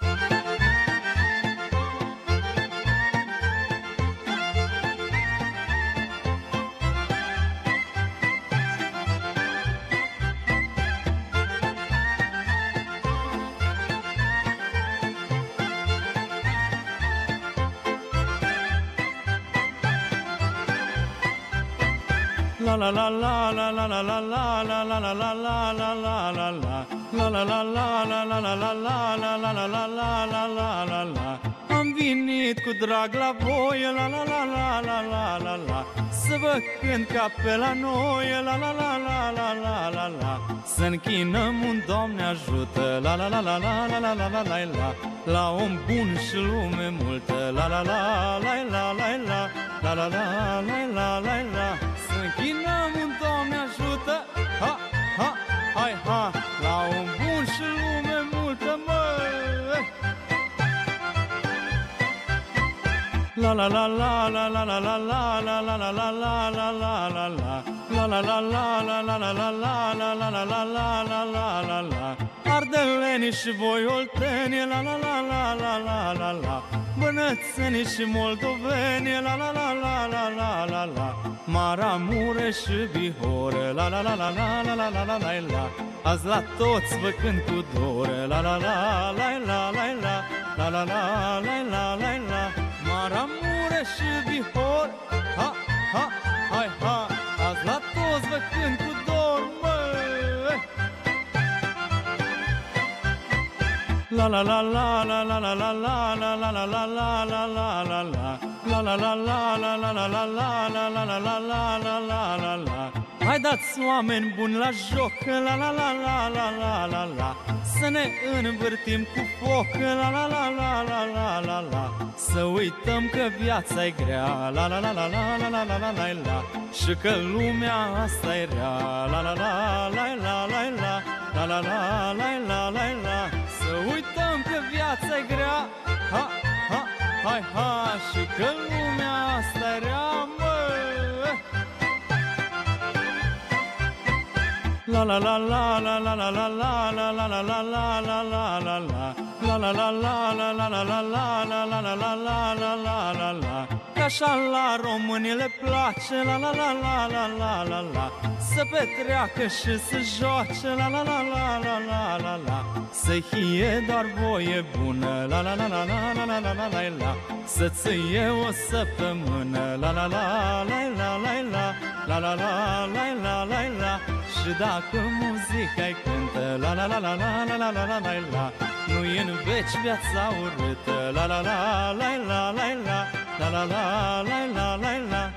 Bye. La la la la la la la la la la la la la la la la la La la la la la la la la la la la la la la la la la la Am venit cu drag la voi, la la la la la la la la Să vă cânt ca pe la noi, la la la la la la la la Să închinăm un Doamne ajută, la la la la la la la la la la la La om bun și lume multă, la la la la la la la la la la la la la la La la la la la la la la la la la la la la la la la la La la la la la la la la la la la la la la la la la la Ardeleni și voi olteni la la la la la la la la Bănățeni și moldoveni la la la la la la la la Maramure și Bihore la la la la la la la la la la la Azi la toți vă cânt cu dor la la la la la la la la la la la la la la Maramure și Bihor Ha, ha, hai, ha Azi la toți vă cânt cu dor, măi La la la la la la la la la la la la la la la la la la La la la la la la la la la la la la la la la la la la Hai dați oameni buni la joc, la la la la la la la la Să ne învârtim cu foc, la la la la la la la la Să uităm că viața e grea, la la la la la la la la la la la Și că lumea asta e rea, la la la la la la la la la la la la la la Să uităm că viața e grea, ha ha hai ha Și că lumea asta e rea, La la la la la la la la la la la la la la la la la la La la la la la la la la la la la la la la la la la la Că așa la români le place la la la la la la la la Să petreacă și să joace la la la la la la la la Să fie doar voie bună la la la la la la la la la la la Să-ți iei o săptămână la la la la la la la la la la la la la la Și dacă muzica-i cântă la la la la la la la la la la la Nu-i în veci viața urâtă la la la la la la la la la la la